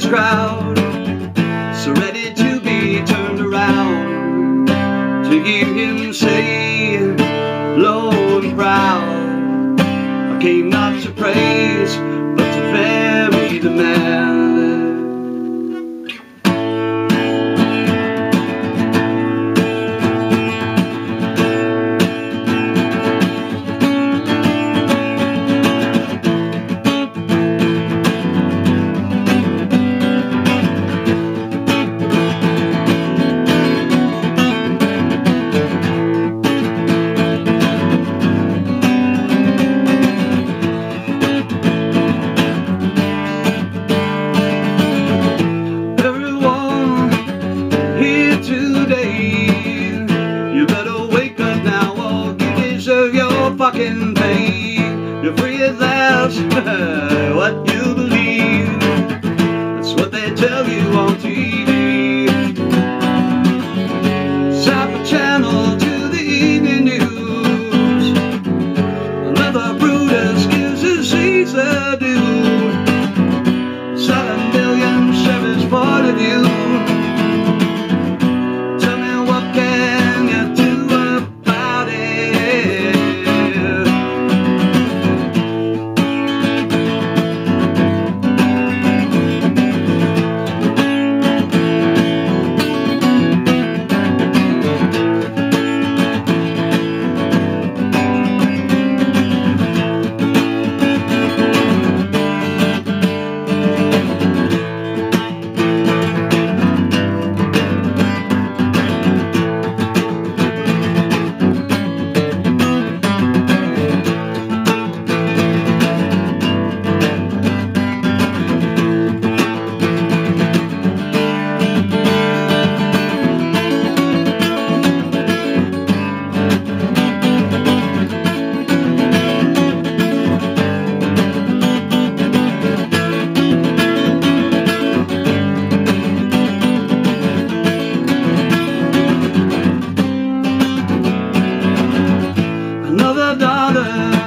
this crowd, so ready to be turned around to hear him say, low and proud, I came not to praise, but to bury the man. much what you believe. That's what they tell you on TV. dollar.